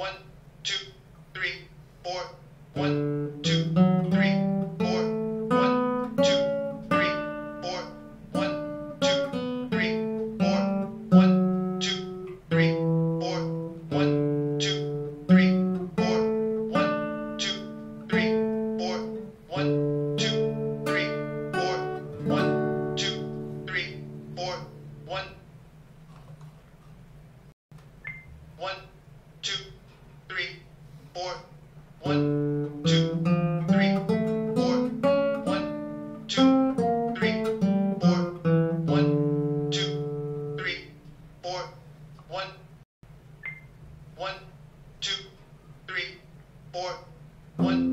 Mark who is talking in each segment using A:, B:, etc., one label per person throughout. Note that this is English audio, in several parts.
A: one, two, three, four, one, two, three, four, one, two, three, four, one, two, three, four, one, two, three, four, one, two, three, four, one, two, three, four, one, two, three, four, one, two, three, four, one, one, two, three, four, one, two, three, four, one, two, three, four, one, two, three, four, one, one, two, three, four, one,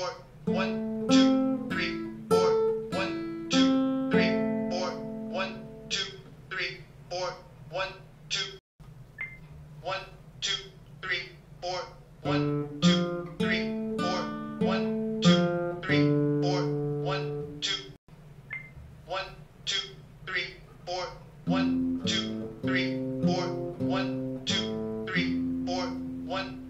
A: four, one, two, three, four, one, two, three, four, one, two, three, four, one, two, one, two, three, four, one, two, three, four, one, two, three, four, one, two, one, two, three, four, one, two, three, four, one, two, three, four, one.